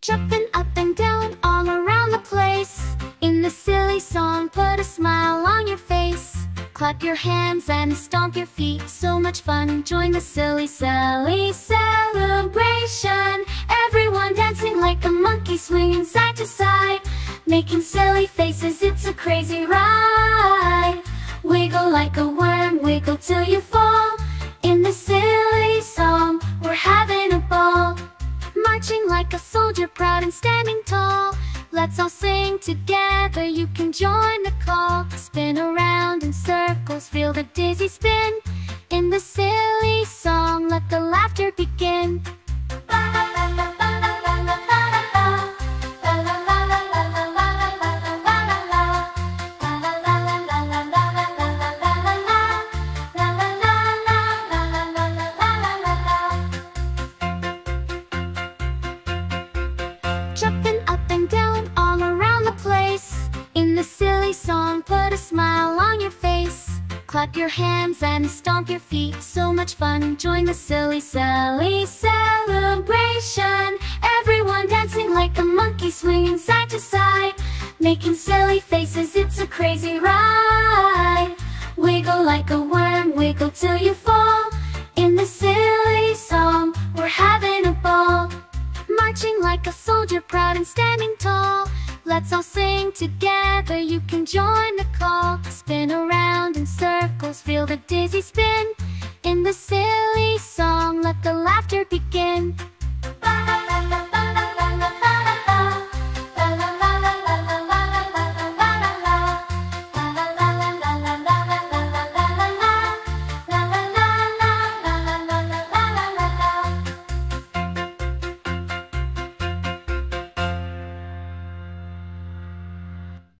Jumping up and down all around the place. In the silly song, put a smile on your face. Clap your hands and stomp your feet. So much fun. Join the silly, silly celebration. Everyone dancing like a monkey, swinging side to side. Making silly faces, it's a crazy ride. Wiggle like a worm, wiggle till you like a soldier, proud and standing tall. Let's all sing together, you can join the call. Spin around in circles, feel the dizzy spin. In the silly smile on your face. Clap your hands and stomp your feet. So much fun. Join the silly, silly celebration. Everyone dancing like a monkey, swinging side to side. Making silly faces, it's a crazy ride. Wiggle like a worm, wiggle till you fall. In the silly song, we're having a ball. Marching like a soldier, proud and standing tall. Let's all sing together, you can join the call. Spin around in circles, feel the dizzy spin. In the silly song,